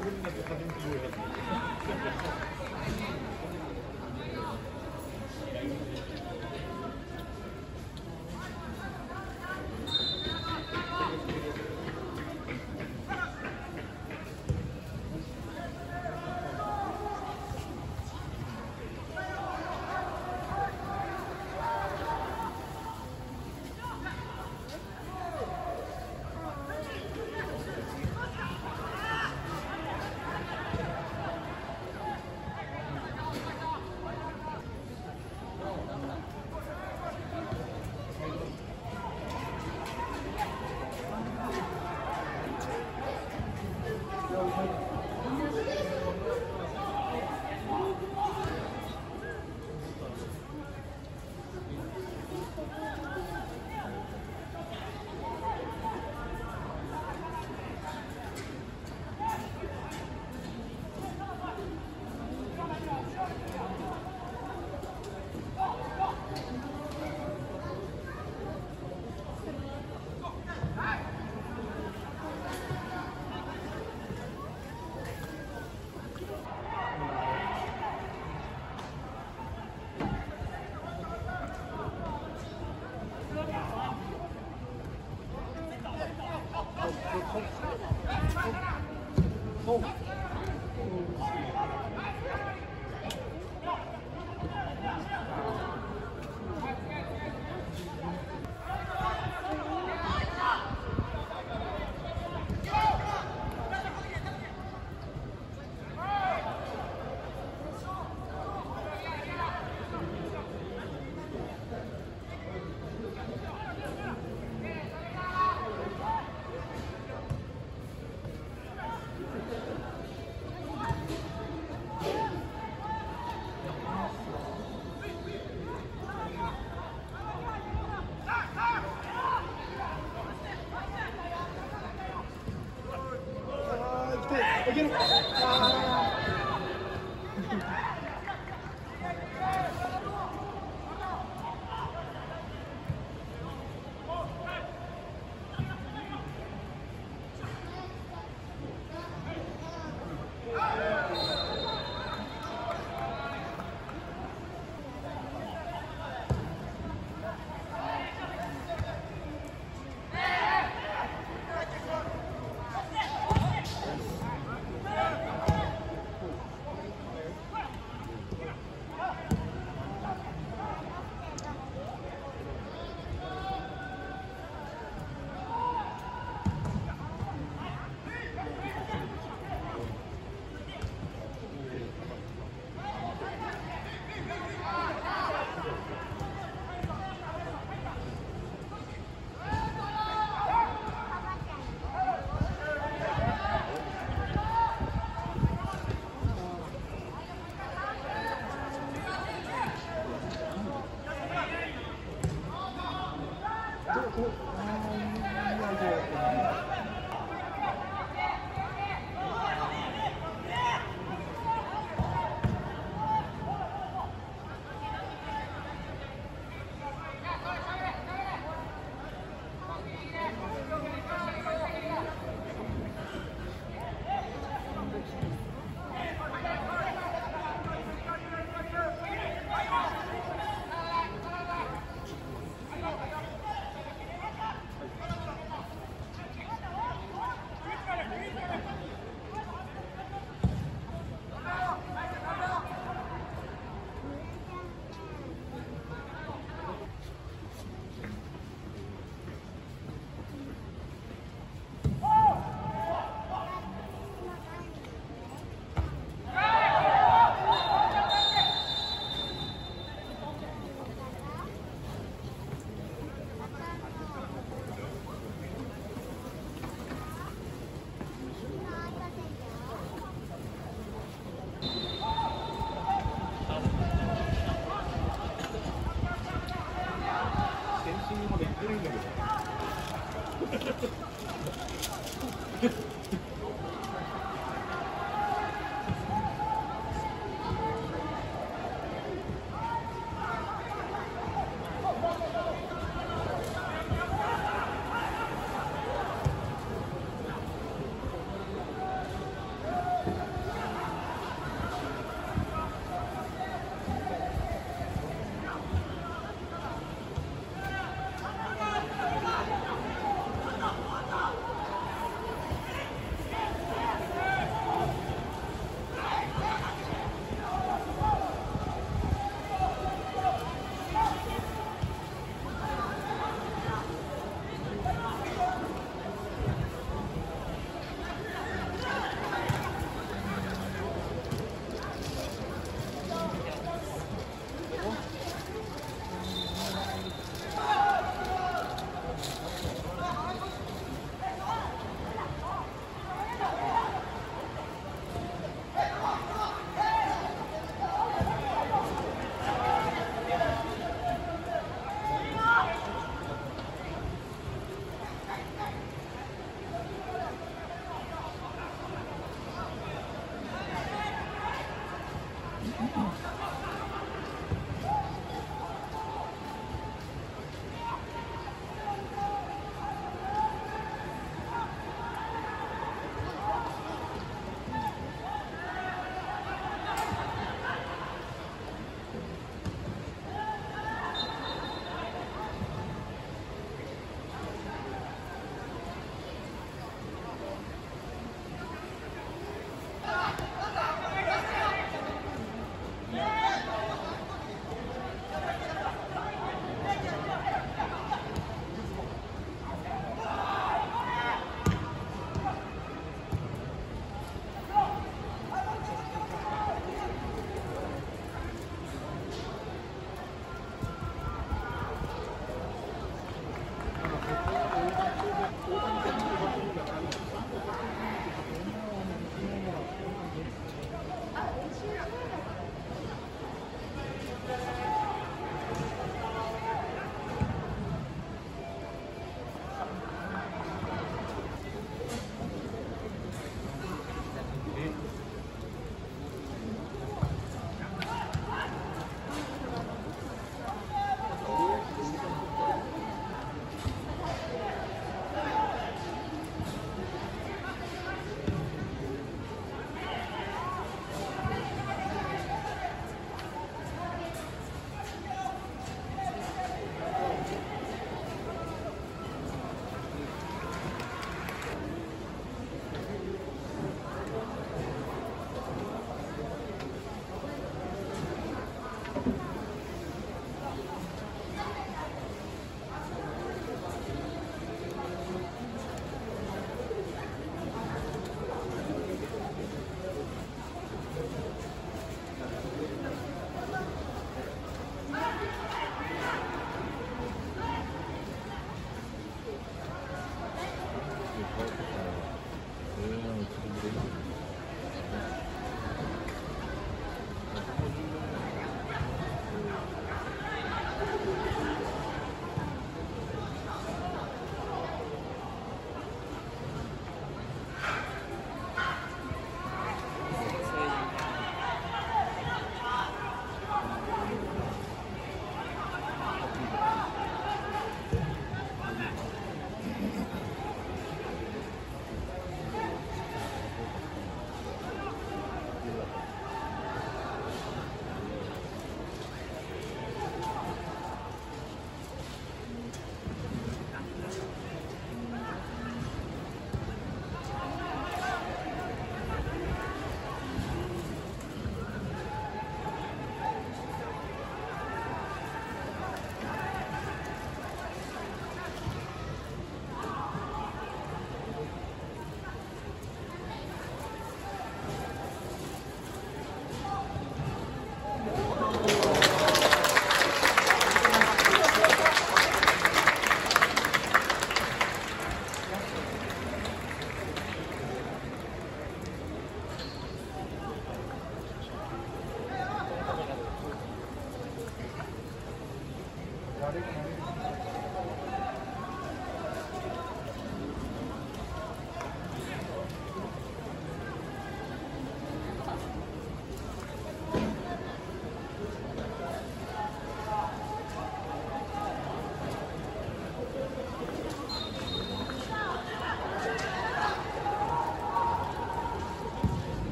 조금이라도 가진 기회였습니다.